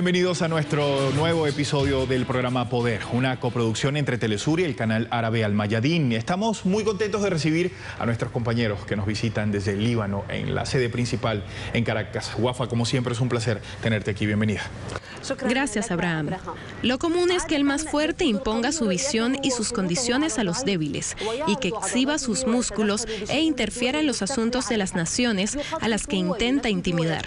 Bienvenidos a nuestro nuevo episodio del programa Poder, una coproducción entre Telesur y el canal árabe Al Mayadín. Estamos muy contentos de recibir a nuestros compañeros que nos visitan desde el Líbano en la sede principal en Caracas. Wafa, como siempre, es un placer tenerte aquí. Bienvenida. Gracias, Abraham. Lo común es que el más fuerte imponga su visión y sus condiciones a los débiles y que exhiba sus músculos e interfiera en los asuntos de las naciones a las que intenta intimidar.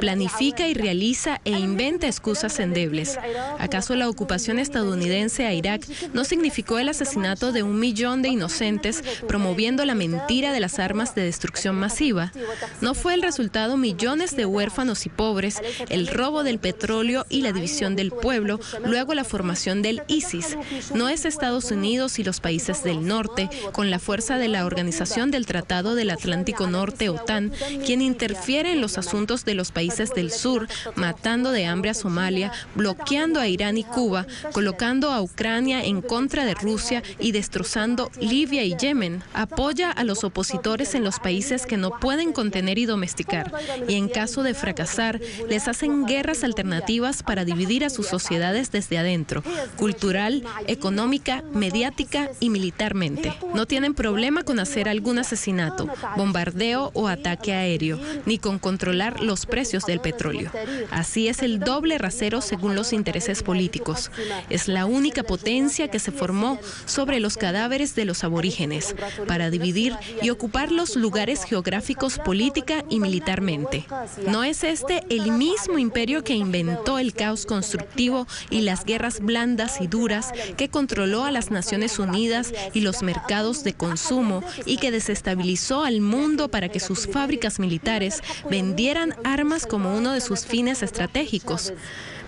Planifica y realiza e inventa excusas endebles. ¿Acaso la ocupación estadounidense a Irak no significó el asesinato de un millón de inocentes promoviendo la mentira de las armas de destrucción masiva? ¿No fue el resultado millones de huérfanos y pobres, el robo del petróleo y la división del pueblo, luego la formación del ISIS. No es Estados Unidos y los países del norte, con la fuerza de la Organización del Tratado del Atlántico Norte, OTAN, quien interfiere en los asuntos de los países del sur, matando de hambre a Somalia, bloqueando a Irán y Cuba, colocando a Ucrania en contra de Rusia y destrozando Libia y Yemen. Apoya a los opositores en los países que no pueden contener y domesticar. Y en caso de fracasar, les hacen guerras alternativas para dividir a sus sociedades desde adentro, cultural, económica, mediática y militarmente. No tienen problema con hacer algún asesinato, bombardeo o ataque aéreo, ni con controlar los precios del petróleo. Así es el doble rasero según los intereses políticos. Es la única potencia que se formó sobre los cadáveres de los aborígenes, para dividir y ocupar los lugares geográficos política y militarmente. ¿No es este el mismo imperio que inventó el caos constructivo y las guerras blandas y duras que controló a las Naciones Unidas y los mercados de consumo y que desestabilizó al mundo para que sus fábricas militares vendieran armas como uno de sus fines estratégicos.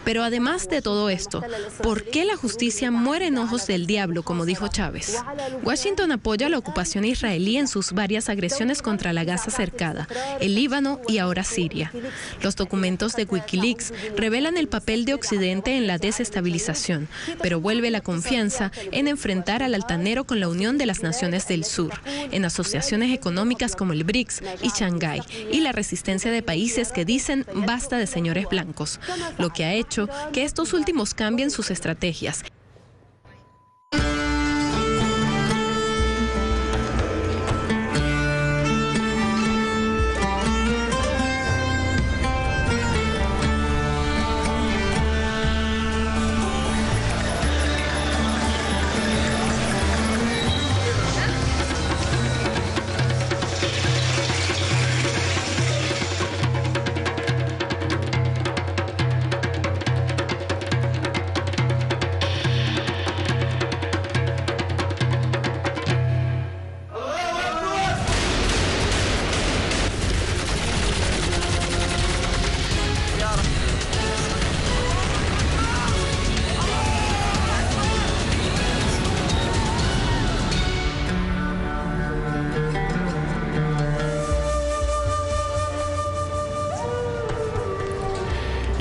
Pero además de todo esto, ¿por qué la justicia muere en ojos del diablo, como dijo Chávez? Washington apoya la ocupación israelí en sus varias agresiones contra la Gaza cercada, el Líbano y ahora Siria. Los documentos de Wikileaks revelan el papel de Occidente en la desestabilización, pero vuelve la confianza en enfrentar al altanero con la Unión de las Naciones del Sur, en asociaciones económicas como el BRICS y Shanghái, y la resistencia de países que dicen basta de señores blancos, lo que ha hecho que estos últimos cambien sus estrategias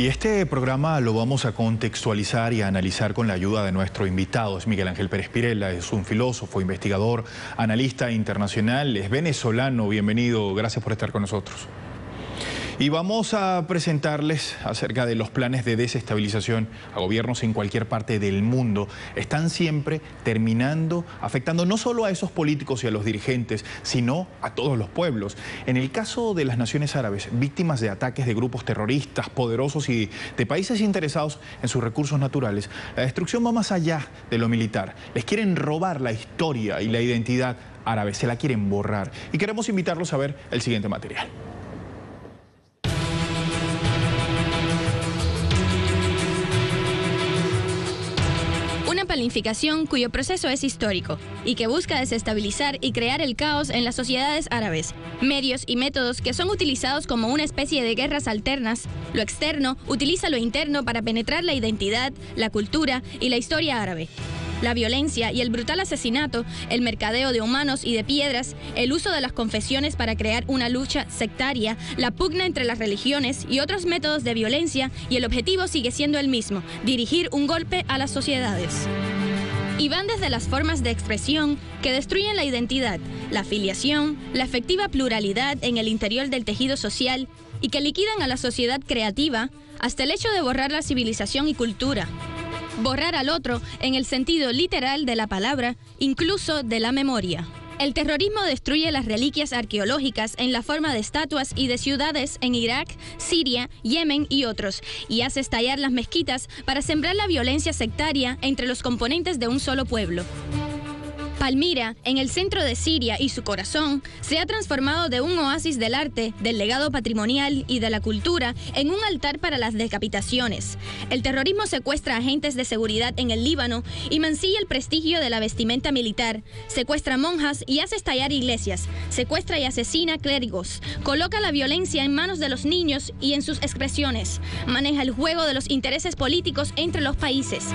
Y este programa lo vamos a contextualizar y a analizar con la ayuda de nuestro invitado. Es Miguel Ángel Pérez Pirela, es un filósofo, investigador, analista internacional, es venezolano. Bienvenido, gracias por estar con nosotros. Y vamos a presentarles acerca de los planes de desestabilización a gobiernos en cualquier parte del mundo. Están siempre terminando, afectando no solo a esos políticos y a los dirigentes, sino a todos los pueblos. En el caso de las naciones árabes, víctimas de ataques de grupos terroristas, poderosos y de países interesados en sus recursos naturales, la destrucción va más allá de lo militar. Les quieren robar la historia y la identidad árabe, se la quieren borrar. Y queremos invitarlos a ver el siguiente material. Planificación cuyo proceso es histórico y que busca desestabilizar y crear el caos en las sociedades árabes. Medios y métodos que son utilizados como una especie de guerras alternas. Lo externo utiliza lo interno para penetrar la identidad, la cultura y la historia árabe la violencia y el brutal asesinato, el mercadeo de humanos y de piedras, el uso de las confesiones para crear una lucha sectaria, la pugna entre las religiones y otros métodos de violencia y el objetivo sigue siendo el mismo, dirigir un golpe a las sociedades. Y van desde las formas de expresión que destruyen la identidad, la afiliación, la efectiva pluralidad en el interior del tejido social y que liquidan a la sociedad creativa, hasta el hecho de borrar la civilización y cultura. Borrar al otro en el sentido literal de la palabra, incluso de la memoria. El terrorismo destruye las reliquias arqueológicas en la forma de estatuas y de ciudades en Irak, Siria, Yemen y otros, y hace estallar las mezquitas para sembrar la violencia sectaria entre los componentes de un solo pueblo. Palmira, en el centro de Siria y su corazón, se ha transformado de un oasis del arte, del legado patrimonial y de la cultura en un altar para las decapitaciones. El terrorismo secuestra agentes de seguridad en el Líbano y mancilla el prestigio de la vestimenta militar, secuestra monjas y hace estallar iglesias, secuestra y asesina clérigos, coloca la violencia en manos de los niños y en sus expresiones, maneja el juego de los intereses políticos entre los países.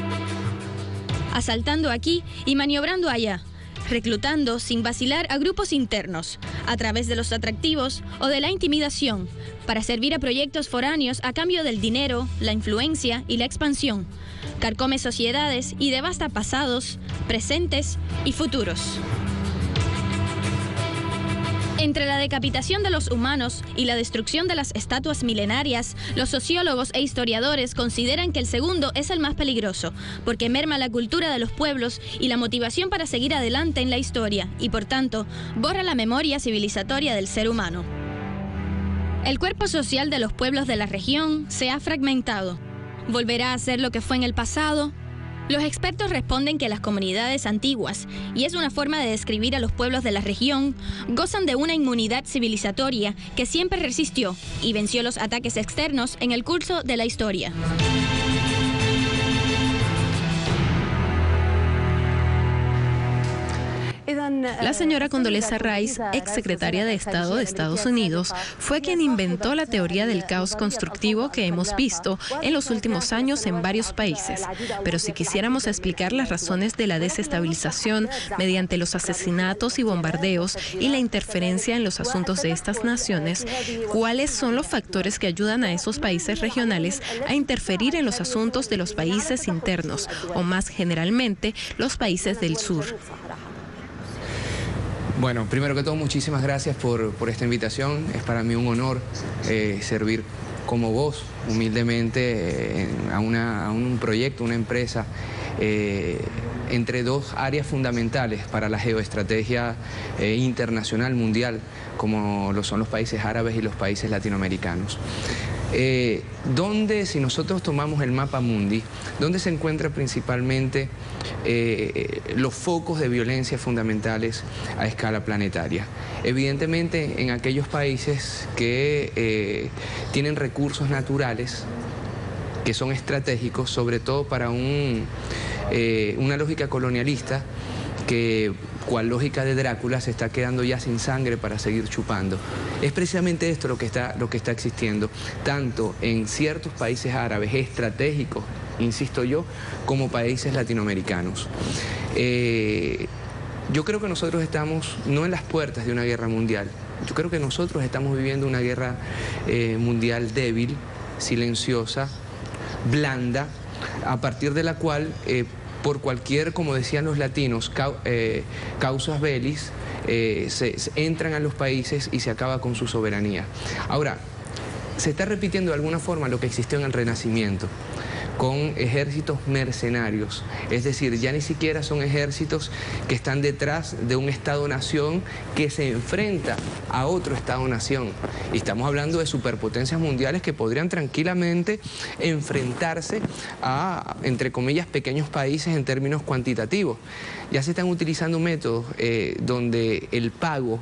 Asaltando aquí y maniobrando allá reclutando sin vacilar a grupos internos, a través de los atractivos o de la intimidación, para servir a proyectos foráneos a cambio del dinero, la influencia y la expansión. Carcome sociedades y devasta pasados, presentes y futuros. Entre la decapitación de los humanos y la destrucción de las estatuas milenarias, los sociólogos e historiadores consideran que el segundo es el más peligroso, porque merma la cultura de los pueblos y la motivación para seguir adelante en la historia, y por tanto, borra la memoria civilizatoria del ser humano. El cuerpo social de los pueblos de la región se ha fragmentado. ¿Volverá a ser lo que fue en el pasado? Los expertos responden que las comunidades antiguas, y es una forma de describir a los pueblos de la región, gozan de una inmunidad civilizatoria que siempre resistió y venció los ataques externos en el curso de la historia. La señora Condoleezza Rice, ex secretaria de Estado de Estados Unidos, fue quien inventó la teoría del caos constructivo que hemos visto en los últimos años en varios países. Pero si quisiéramos explicar las razones de la desestabilización mediante los asesinatos y bombardeos y la interferencia en los asuntos de estas naciones, ¿cuáles son los factores que ayudan a esos países regionales a interferir en los asuntos de los países internos o más generalmente los países del sur? Bueno, primero que todo, muchísimas gracias por, esta invitación. Es para mí un honor eh, servir como vos, humildemente, eh, a, un proyecto, una empresa, eh, entre dos áreas fundamentales para la geoestrategia internacional, mundial, como lo son los países árabes y los países latinoamericanos. Eh, ¿Dónde, si nosotros tomamos el mapa mundi, dónde se encuentran principalmente eh, los focos de violencia fundamentales a escala planetaria? Evidentemente en aquellos países que eh, tienen recursos naturales que son estratégicos, sobre todo para una lógica colonialista que cual lógica de Drácula se está quedando ya sin sangre para seguir chupando. Es precisamente esto lo que está, lo que está existiendo, tanto en ciertos países árabes estratégicos, insisto yo, como países latinoamericanos. Eh, yo creo que nosotros estamos no en las puertas de una guerra mundial, yo creo que nosotros estamos viviendo una guerra eh, mundial débil, silenciosa, blanda, a partir de la cual eh, por cualquier, como decían los latinos, eh, causas belis, eh, se, entran a los países y se acaba con su soberanía. Ahora, se está repitiendo de alguna forma lo que existió en el Renacimiento con ejércitos mercenarios. Es decir, ya ni siquiera son ejércitos que están detrás de un Estado-nación que se enfrenta a otro Estado-nación. Y estamos hablando de superpotencias mundiales que podrían tranquilamente enfrentarse a, entre comillas, pequeños países en términos cuantitativos. Ya se están utilizando métodos eh, donde el pago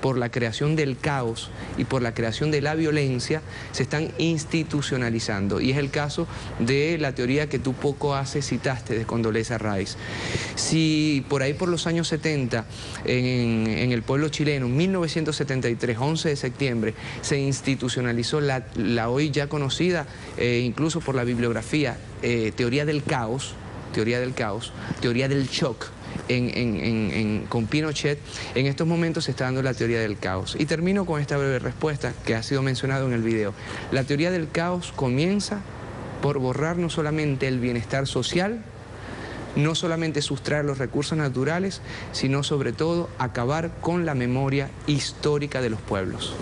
por la creación del caos y por la creación de la violencia se están institucionalizando. Y es el caso de la teoría que tú poco hace citaste de Condoleezza Rice. Si por ahí por los años 70 en, el pueblo chileno, 1973, 11 de septiembre, se institucionalizó la, hoy ya conocida, eh, incluso por la bibliografía, eh, teoría del caos, teoría del caos, teoría del shock, con Pinochet, en estos momentos se está dando la teoría del caos. Y termino con esta breve respuesta que ha sido mencionado en el video. La teoría del caos comienza por borrar no solamente el bienestar social, no solamente sustraer los recursos naturales, sino sobre todo acabar con la memoria histórica de los pueblos.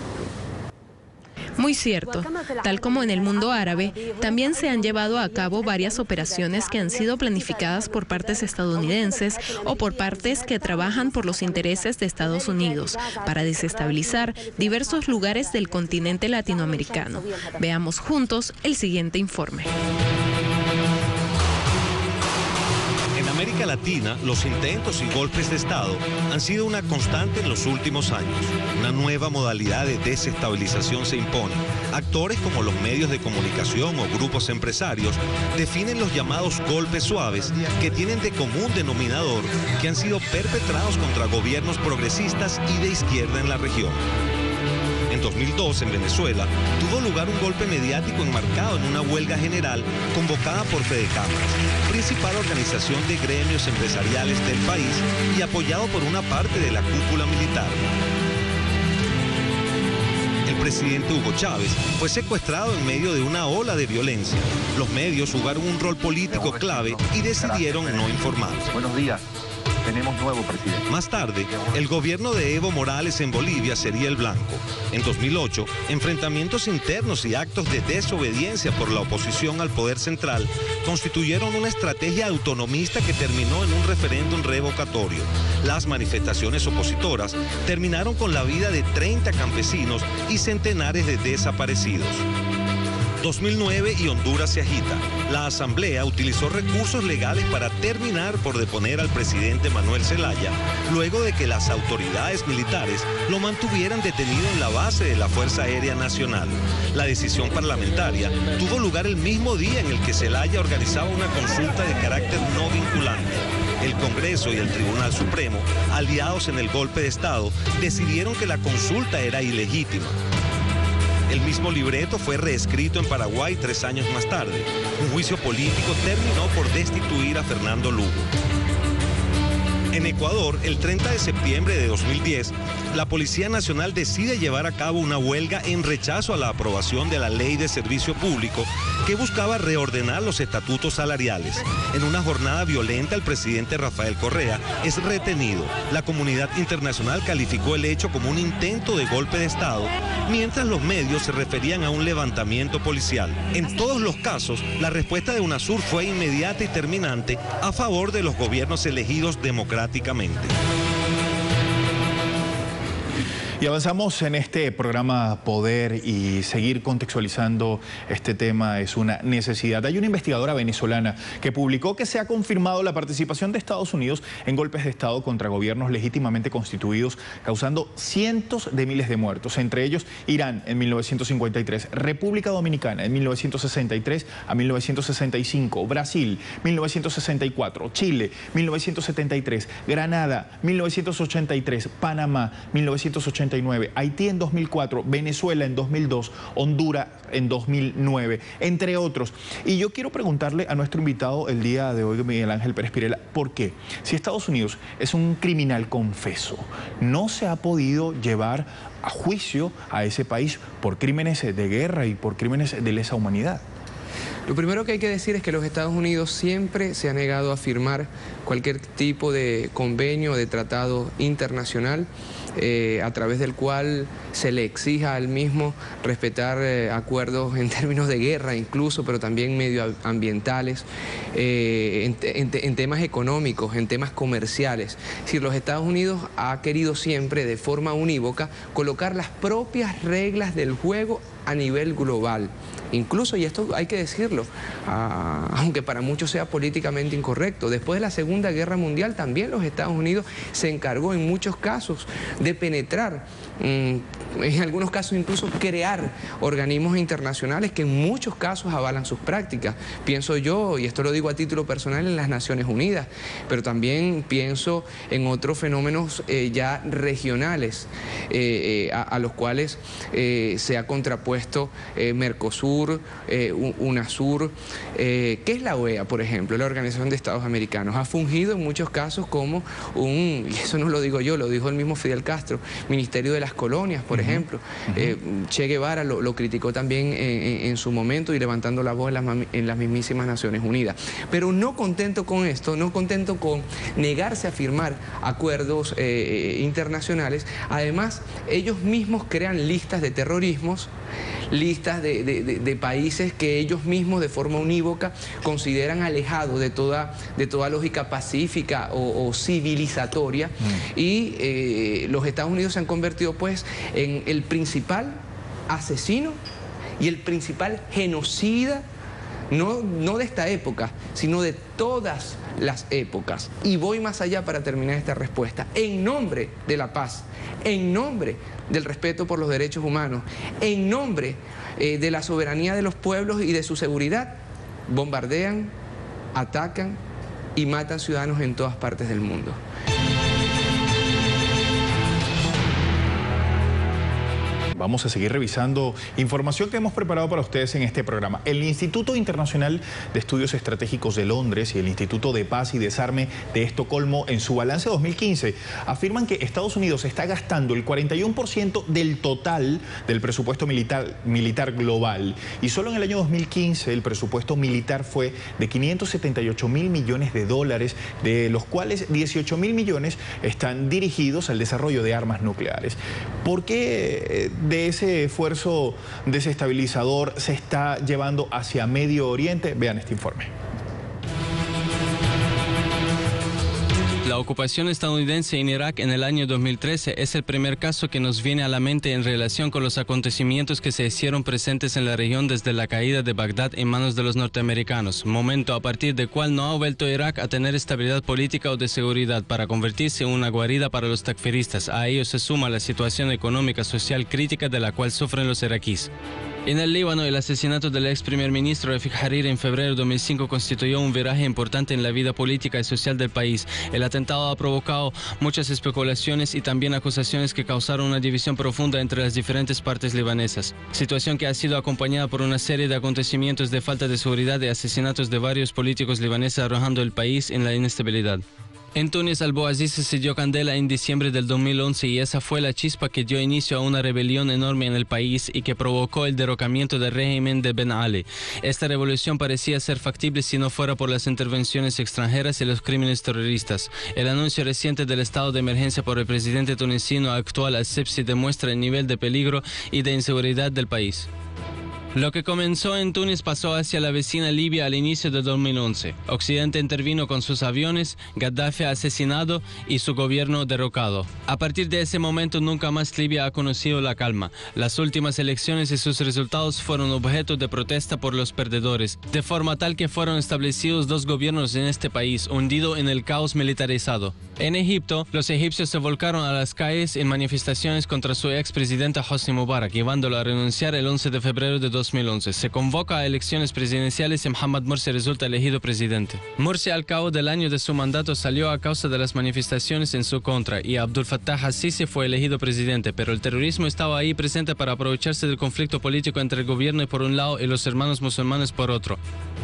Muy cierto. Tal como en el mundo árabe, también se han llevado a cabo varias operaciones que han sido planificadas por partes estadounidenses o por partes que trabajan por los intereses de Estados Unidos para desestabilizar diversos lugares del continente latinoamericano. Veamos juntos el siguiente informe. Latina, los intentos y golpes de Estado han sido una constante en los últimos años. Una nueva modalidad de desestabilización se impone. Actores como los medios de comunicación o grupos empresarios definen los llamados golpes suaves que tienen de común denominador que han sido perpetrados contra gobiernos progresistas y de izquierda en la región. En 2002, en Venezuela, tuvo lugar un golpe mediático enmarcado en una huelga general convocada por Fede Cámaras, principal organización de gremios empresariales del país y apoyado por una parte de la cúpula militar. El presidente Hugo Chávez fue secuestrado en medio de una ola de violencia. Los medios jugaron un rol político clave y decidieron no informar. Buenos días tenemos nuevo presidente. Más tarde, el gobierno de Evo Morales en Bolivia sería el blanco. En 2008, enfrentamientos internos y actos de desobediencia por la oposición al poder central constituyeron una estrategia autonomista que terminó en un referéndum revocatorio. Las manifestaciones opositoras terminaron con la vida de 30 campesinos y centenares de desaparecidos. 2009 y Honduras se agita. La Asamblea utilizó recursos legales para terminar por deponer al presidente Manuel Zelaya, luego de que las autoridades militares lo mantuvieran detenido en la base de la Fuerza Aérea Nacional. La decisión parlamentaria tuvo lugar el mismo día en el que Zelaya organizaba una consulta de carácter no vinculante. El Congreso y el Tribunal Supremo, aliados en el golpe de Estado, decidieron que la consulta era ilegítima. El mismo libreto fue reescrito en Paraguay tres años más tarde. Un juicio político terminó por destituir a Fernando Lugo. En Ecuador, el 30 de septiembre de 2010, la Policía Nacional decide llevar a cabo una huelga en rechazo a la aprobación de la Ley de Servicio Público que buscaba reordenar los estatutos salariales. En una jornada violenta, el presidente Rafael Correa es retenido. La comunidad internacional calificó el hecho como un intento de golpe de Estado, mientras los medios se referían a un levantamiento policial. En todos los casos, la respuesta de UNASUR fue inmediata y terminante a favor de los gobiernos elegidos democráticamente. Y avanzamos en este programa Poder y seguir contextualizando este tema es una necesidad. Hay una investigadora venezolana que publicó que se ha confirmado la participación de Estados Unidos en golpes de Estado contra gobiernos legítimamente constituidos, causando cientos de miles de muertos, entre ellos Irán en 1953, República Dominicana en 1963 a 1965, Brasil 1964, Chile 1973, Granada 1983, Panamá 1983, Haití en 2004, Venezuela en 2002, Honduras en 2009, entre otros. Y yo quiero preguntarle a nuestro invitado el día de hoy, Miguel Ángel Pérez Pirela, ¿por qué? Si Estados Unidos es un criminal confeso, no se ha podido llevar a juicio a ese país por crímenes de guerra y por crímenes de lesa humanidad. Lo primero que hay que decir es que los Estados Unidos siempre se ha negado a firmar cualquier tipo de convenio o de tratado internacional eh, a través del cual se le exija al mismo respetar eh, acuerdos en términos de guerra incluso, pero también medioambientales, eh, en, temas económicos, en temas comerciales. Si los Estados Unidos ha querido siempre de forma unívoca colocar las propias reglas del juego a nivel global. Incluso, y esto hay que decirlo, ah, aunque para muchos sea políticamente incorrecto, después de la Segunda Guerra Mundial también los Estados Unidos se encargó en muchos casos de penetrar, mm, en algunos casos incluso crear organismos internacionales que en muchos casos avalan sus prácticas. Pienso yo, y esto lo digo a título personal, en las Naciones Unidas, pero también pienso en otros fenómenos eh, ya regionales eh, eh, a, los cuales se ha contrapuesto Mercosur, UNASUR, eh, UNASUR. ¿Qué es la OEA, por ejemplo? La Organización de Estados Americanos. Ha fungido en muchos casos como un, y eso no lo digo yo, lo dijo el mismo Fidel Castro, Ministerio de las Colonias, por ejemplo. che Guevara lo, criticó también en, su momento y levantando la voz en las, en las mismísimas Naciones Unidas. Pero no contento con esto, no contento con negarse a firmar acuerdos internacionales, además ellos mismos crean listas de terrorismos, listas de, países que ellos mismos de forma unívoca consideran alejados de toda, de toda lógica pacífica o, civilizatoria mm. y eh, los Estados Unidos se han convertido pues en el principal asesino y el principal genocida no, no de esta época, sino de todas las épocas. Y voy más allá para terminar esta respuesta. En nombre de la paz, en nombre del respeto por los derechos humanos, en nombre eh, de la soberanía de los pueblos y de su seguridad, bombardean, atacan y matan ciudadanos en todas partes del mundo. Vamos a seguir revisando información que hemos preparado para ustedes en este programa. El Instituto Internacional de Estudios Estratégicos de Londres y el Instituto de Paz y Desarme de Estocolmo en su balance 2015 afirman que Estados Unidos está gastando el 41% del total del presupuesto militar, global y solo en el año 2015 el presupuesto militar fue de 578 mil millones de dólares, de los cuales 18 mil millones están dirigidos al desarrollo de armas nucleares. ¿Por qué eh, de ese esfuerzo desestabilizador se está llevando hacia Medio Oriente? Vean este informe. La ocupación estadounidense en Irak en el año 2013 es el primer caso que nos viene a la mente en relación con los acontecimientos que se hicieron presentes en la región desde la caída de Bagdad en manos de los norteamericanos, momento a partir del cual no ha vuelto Irak a tener estabilidad política o de seguridad para convertirse en una guarida para los takfiristas. A ello se suma la situación económica social crítica de la cual sufren los iraquíes. En el Líbano, el asesinato del ex primer ministro Rafik Hariri en febrero de 2005 constituyó un viraje importante en la vida política y social del país. El atentado ha provocado muchas especulaciones y también acusaciones que causaron una división profunda entre las diferentes partes libanesas. Situación que ha sido acompañada por una serie de acontecimientos de falta de seguridad y asesinatos de varios políticos libaneses arrojando el país en la inestabilidad. En Túnez, Alboaziz se dio candela en diciembre del 2011 y esa fue la chispa que dio inicio a una rebelión enorme en el país y que provocó el derrocamiento del régimen de Ben Ali. Esta revolución parecía ser factible si no fuera por las intervenciones extranjeras y los crímenes terroristas. El anuncio reciente del estado de emergencia por el presidente tunecino actual Al-Sepsi demuestra el nivel de peligro y de inseguridad del país. Lo que comenzó en Túnez pasó hacia la vecina Libia al inicio de 2011. Occidente intervino con sus aviones, Gaddafi asesinado y su gobierno derrocado. A partir de ese momento nunca más Libia ha conocido la calma. Las últimas elecciones y sus resultados fueron objeto de protesta por los perdedores, de forma tal que fueron establecidos dos gobiernos en este país, hundido en el caos militarizado. En Egipto, los egipcios se volcaron a las calles en manifestaciones contra su expresidente Hosni Mubarak, llevándolo a renunciar el 11 de febrero de 2011. Se convoca a elecciones presidenciales y Mohamed Morsi resulta elegido presidente. Morsi al cabo del año de su mandato salió a causa de las manifestaciones en su contra y Abdul Fattah al-Sisi fue elegido presidente, pero el terrorismo estaba ahí presente para aprovecharse del conflicto político entre el gobierno por un lado y los hermanos musulmanes por otro.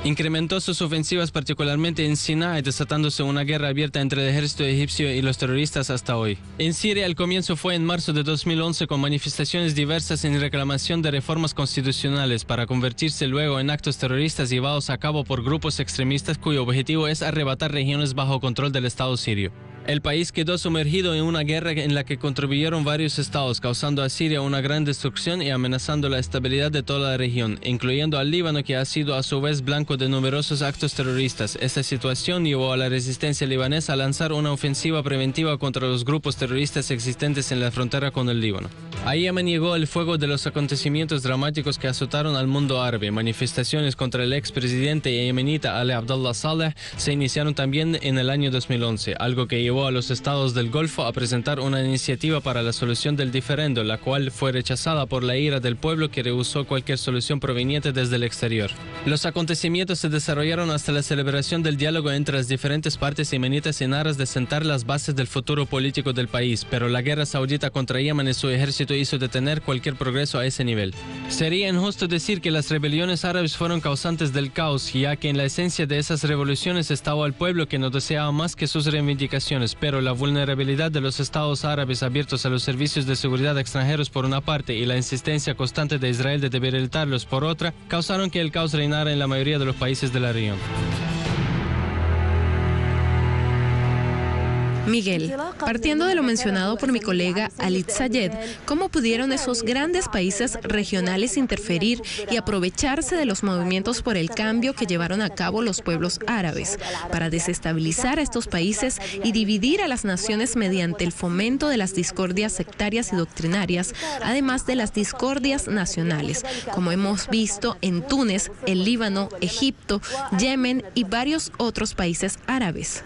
Incrementó sus ofensivas particularmente en Sinai, desatándose una guerra abierta entre el ejército egipcio y los terroristas hasta hoy. En Siria el comienzo fue en marzo de 2011 con manifestaciones diversas en reclamación de reformas constitucionales para convertirse luego en actos terroristas llevados a cabo por grupos extremistas cuyo objetivo es arrebatar regiones bajo control del Estado sirio. El país quedó sumergido en una guerra en la que contribuyeron varios estados, causando a Siria una gran destrucción y amenazando la estabilidad de toda la región, incluyendo al Líbano que ha sido a su vez blanco de numerosos actos terroristas. Esta situación llevó a la resistencia libanesa a lanzar una ofensiva preventiva contra los grupos terroristas existentes en la frontera con el Líbano. A Yemen llegó el fuego de los acontecimientos dramáticos que azotaron al mundo árabe. Manifestaciones contra el expresidente yemenita Ali Abdullah Saleh se iniciaron también en el año 2011, algo que llevó a los estados del Golfo a presentar una iniciativa para la solución del diferendo, la cual fue rechazada por la ira del pueblo que rehusó cualquier solución proveniente desde el exterior. Los acontecimientos se desarrollaron hasta la celebración del diálogo entre las diferentes partes yemenitas en aras de sentar las bases del futuro político del país, pero la guerra saudita contra Yemen y su ejército asesinato hizo detener cualquier progreso a ese nivel. Sería injusto decir que las rebeliones árabes fueron causantes del caos, ya que en la esencia de esas revoluciones estaba el pueblo que no deseaba más que sus reivindicaciones, pero la vulnerabilidad de los estados árabes abiertos a los servicios de seguridad extranjeros por una parte y la insistencia constante de Israel de debilitarlos por otra, causaron que el caos reinara en la mayoría de los países de la región. Miguel, partiendo de lo mencionado por mi colega Alit Sayed, ¿cómo pudieron esos grandes países regionales interferir y aprovecharse de los movimientos por el cambio que llevaron a cabo los pueblos árabes para desestabilizar a estos países y dividir a las naciones mediante el fomento de las discordias sectarias y doctrinarias, además de las discordias nacionales, como hemos visto en Túnez, el Líbano, Egipto, Yemen y varios otros países árabes?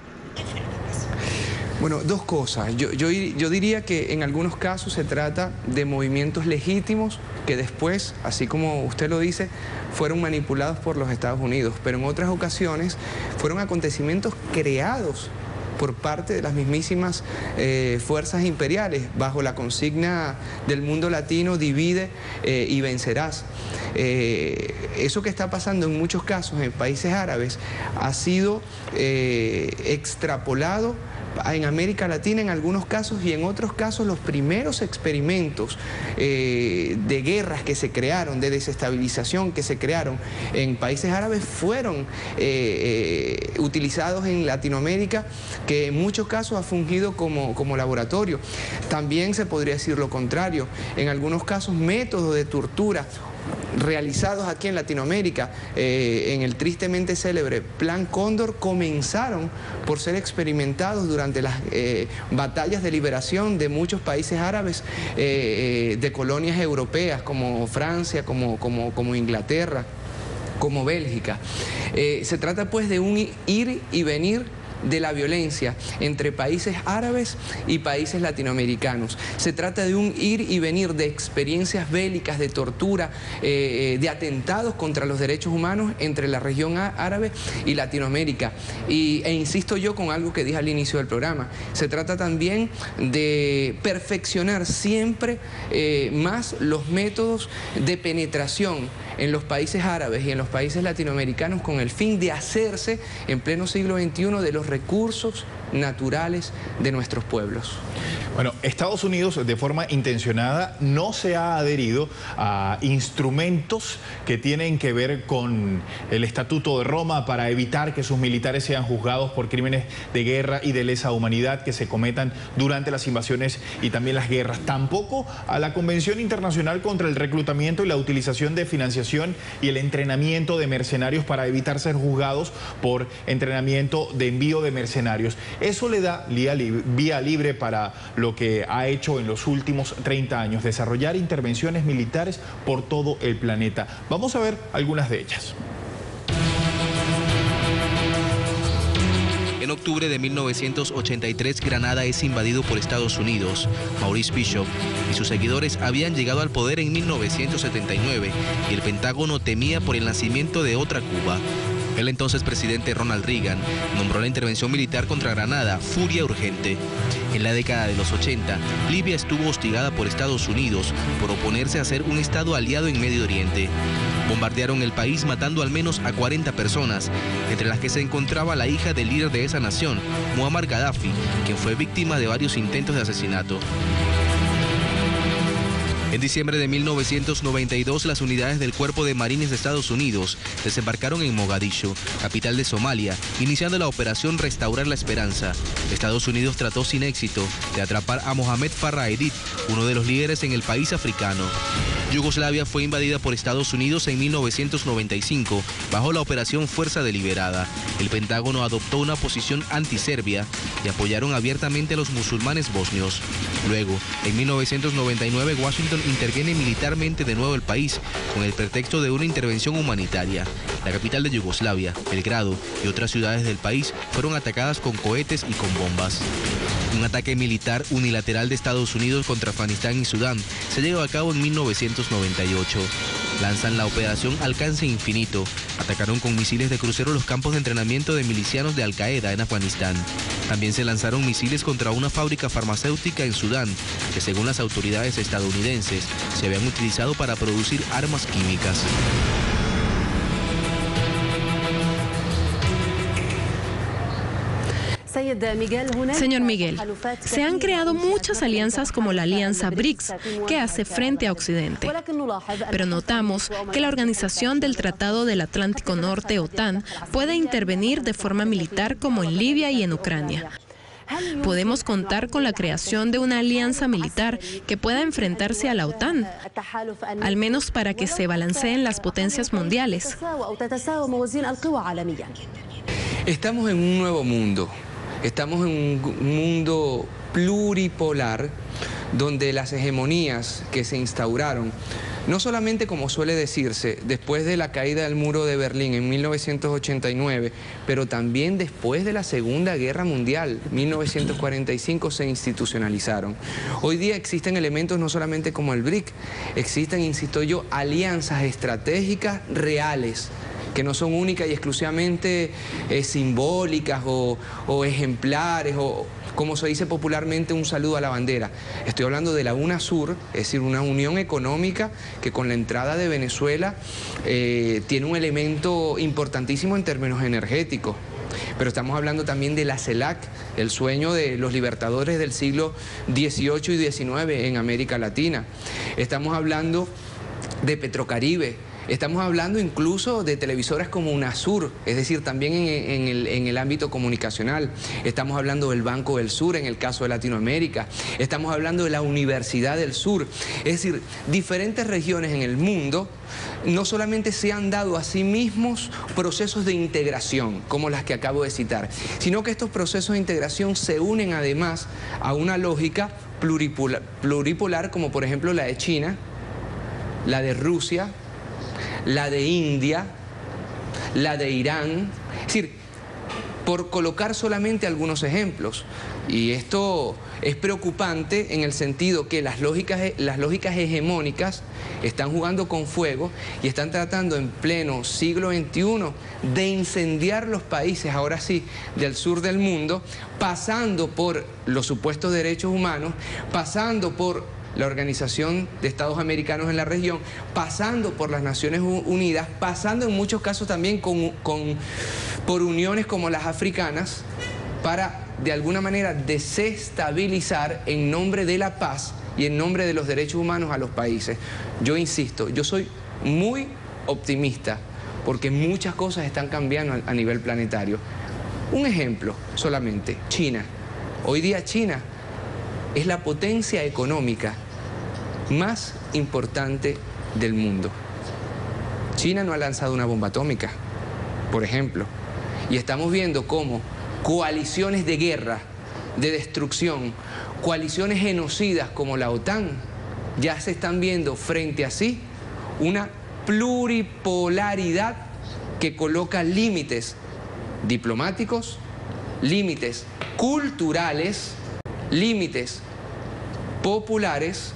Bueno, dos cosas. Yo, yo, diría que en algunos casos se trata de movimientos legítimos que después, así como usted lo dice, fueron manipulados por los Estados Unidos, pero en otras ocasiones fueron acontecimientos creados por parte de las mismísimas eh, fuerzas imperiales, bajo la consigna del mundo latino, divide eh, y vencerás. Eh, eso que está pasando en muchos casos en países árabes ha sido extrapolado en América Latina en algunos casos y en otros casos los primeros experimentos eh, de guerras que se crearon, de desestabilización que se crearon en países árabes fueron eh, eh, utilizados en Latinoamérica, que en muchos casos ha fungido como, como laboratorio. También se podría decir lo contrario, en algunos casos métodos de tortura realizados aquí en Latinoamérica eh, en el tristemente célebre Plan Cóndor comenzaron por ser experimentados durante las eh, batallas de liberación de muchos países árabes eh, de colonias europeas como Francia, como, como, como Inglaterra como Bélgica. se trata pues de un ir y venir de la violencia entre países árabes y países latinoamericanos. Se trata de un ir y venir de experiencias bélicas, de tortura, eh, eh, de atentados contra los derechos humanos entre la región árabe y Latinoamérica. Y, e insisto yo con algo que dije al inicio del programa, se trata también de perfeccionar siempre eh, más los métodos de penetración en los países árabes y en los países latinoamericanos con el fin de hacerse en pleno siglo XXI de los recursos naturales de nuestros pueblos. Bueno, Estados Unidos de forma intencionada no se ha adherido a instrumentos que tienen que ver con el Estatuto de Roma para evitar que sus militares sean juzgados por crímenes de guerra y de lesa humanidad que se cometan durante las invasiones y también las guerras. Tampoco a la Convención Internacional contra el Reclutamiento y la Utilización de Financiación y el Entrenamiento de Mercenarios para evitar ser juzgados por entrenamiento de envío de mercenarios. Eso le da vía libre para lo que ha hecho en los últimos 30 años, desarrollar intervenciones militares por todo el planeta. Vamos a ver algunas de ellas. En octubre de 1983, Granada es invadido por Estados Unidos. Maurice Bishop y sus seguidores habían llegado al poder en 1979 y el Pentágono temía por el nacimiento de otra Cuba. El entonces presidente Ronald Reagan nombró la intervención militar contra Granada furia urgente. En la década de los 80, Libia estuvo hostigada por Estados Unidos por oponerse a ser un Estado aliado en Medio Oriente. Bombardearon el país matando al menos a 40 personas, entre las que se encontraba la hija del líder de esa nación, Muammar Gaddafi, quien fue víctima de varios intentos de asesinato. En diciembre de 1992, las unidades del Cuerpo de Marines de Estados Unidos desembarcaron en Mogadishu, capital de Somalia, iniciando la operación Restaurar la Esperanza. Estados Unidos trató sin éxito de atrapar a Mohamed Farah Edith, uno de los líderes en el país africano. Yugoslavia fue invadida por Estados Unidos en 1995 bajo la operación Fuerza Deliberada. El Pentágono adoptó una posición anti-Serbia y apoyaron abiertamente a los musulmanes bosnios. Luego, en 1999, Washington interviene militarmente de nuevo el país con el pretexto de una intervención humanitaria. La capital de Yugoslavia, Belgrado y otras ciudades del país fueron atacadas con cohetes y con bombas. Un ataque militar unilateral de Estados Unidos contra Afganistán y Sudán se llevó a cabo en 1998. Lanzan la operación Alcance Infinito. Atacaron con misiles de crucero los campos de entrenamiento de milicianos de Al Qaeda en Afganistán. También se lanzaron misiles contra una fábrica farmacéutica en Sudán, que según las autoridades estadounidenses se habían utilizado para producir armas químicas. Señor Miguel, se han creado muchas alianzas como la alianza BRICS, que hace frente a Occidente. Pero notamos que la Organización del Tratado del Atlántico Norte, OTAN, puede intervenir de forma militar como en Libia y en Ucrania. ¿Podemos contar con la creación de una alianza militar que pueda enfrentarse a la OTAN? Al menos para que se balanceen las potencias mundiales. Estamos en un nuevo mundo. Estamos en un mundo pluripolar donde las hegemonías que se instauraron, no solamente como suele decirse, después de la caída del muro de Berlín en 1989, pero también después de la Segunda Guerra Mundial, 1945, se institucionalizaron. Hoy día existen elementos no solamente como el BRIC, existen, insisto yo, alianzas estratégicas reales que no son únicas y exclusivamente eh, simbólicas o, ejemplares o, como se dice popularmente, un saludo a la bandera. Estoy hablando de la UNASUR, es decir, una unión económica que con la entrada de Venezuela eh, tiene un elemento importantísimo en términos energéticos. Pero estamos hablando también de la CELAC, el sueño de los libertadores del siglo XVIII y XIX en América Latina. Estamos hablando de Petrocaribe, Estamos hablando incluso de televisoras como UNASUR, es decir, también en, el, ámbito comunicacional. Estamos hablando del Banco del Sur en el caso de Latinoamérica. Estamos hablando de la Universidad del Sur. Es decir, diferentes regiones en el mundo no solamente se han dado a sí mismos procesos de integración, como las que acabo de citar, sino que estos procesos de integración se unen además a una lógica pluripolar, pluripolar como por ejemplo la de China, la de Rusia, la de India, la de Irán. Es decir, por colocar solamente algunos ejemplos. Y esto es preocupante en el sentido que las lógicas, las lógicas hegemónicas están jugando con fuego y están tratando en pleno siglo XXI de incendiar los países, ahora sí, del sur del mundo, pasando por los supuestos derechos humanos, pasando por la Organización de Estados Americanos en la región, pasando por las Naciones Unidas, pasando en muchos casos también con, por uniones como las africanas, para de alguna manera desestabilizar en nombre de la paz y en nombre de los derechos humanos a los países. Yo insisto, yo soy muy optimista porque muchas cosas están cambiando a nivel planetario. Un ejemplo solamente, China. Hoy día China es la potencia económica más importante del mundo. China no ha lanzado una bomba atómica, por ejemplo, y estamos viendo cómo coaliciones de guerra, de destrucción, coaliciones genocidas como la OTAN, ya se están viendo frente a sí una pluripolaridad que coloca límites diplomáticos, límites culturales, límites populares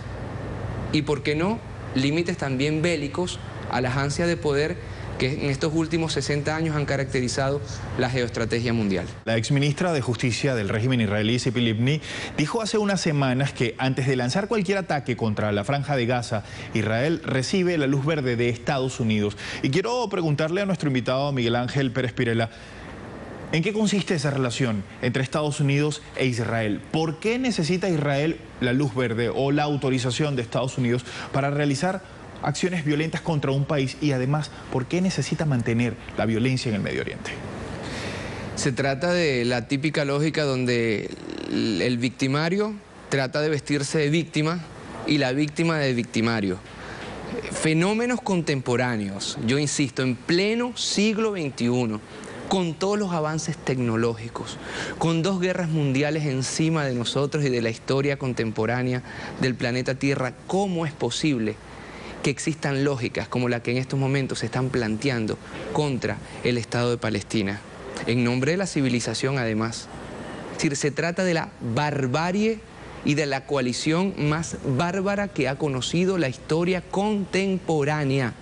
y, ¿por qué no?, límites también bélicos a las ansias de poder que en estos últimos 60 años han caracterizado la geoestrategia mundial. La exministra de Justicia del régimen israelí, Sipi Livni, dijo hace unas semanas que antes de lanzar cualquier ataque contra la franja de Gaza, Israel recibe la luz verde de Estados Unidos. Y quiero preguntarle a nuestro invitado Miguel Ángel Pérez Pirela, ¿En qué consiste esa relación entre Estados Unidos e Israel? ¿Por qué necesita Israel la luz verde o la autorización de Estados Unidos para realizar acciones violentas contra un país? Y además, ¿por qué necesita mantener la violencia en el Medio Oriente? Se trata de la típica lógica donde el victimario trata de vestirse de víctima y la víctima de victimario. Fenómenos contemporáneos, yo insisto, en pleno siglo XXI con todos los avances tecnológicos, con dos guerras mundiales encima de nosotros y de la historia contemporánea del planeta Tierra, ¿cómo es posible que existan lógicas como la que en estos momentos se están planteando contra el Estado de Palestina? En nombre de la civilización, además. Es decir, se trata de la barbarie y de la coalición más bárbara que ha conocido la historia contemporánea.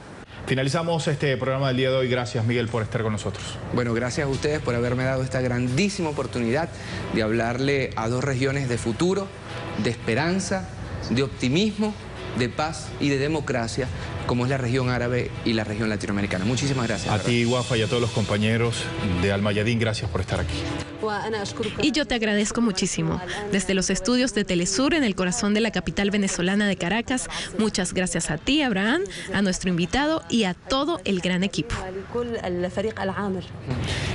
Finalizamos este programa del día de hoy. Gracias, Miguel, por estar con nosotros. Bueno, gracias a ustedes por haberme dado esta grandísima oportunidad de hablarle a dos regiones de futuro, de esperanza, de optimismo, de paz y de democracia, como es la región árabe y la región latinoamericana. Muchísimas gracias. A ti, Guafa, y a todos los compañeros de Almayadín, gracias por estar aquí. Y yo te agradezco muchísimo. Desde los estudios de Telesur en el corazón de la capital venezolana de Caracas, muchas gracias a ti, Abraham, a nuestro invitado y a todo el gran equipo.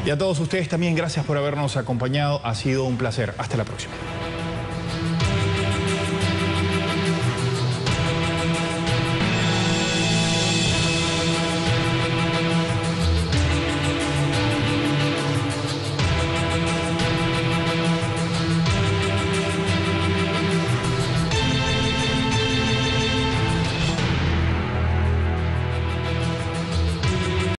Y a todos ustedes también gracias por habernos acompañado. Ha sido un placer. Hasta la próxima.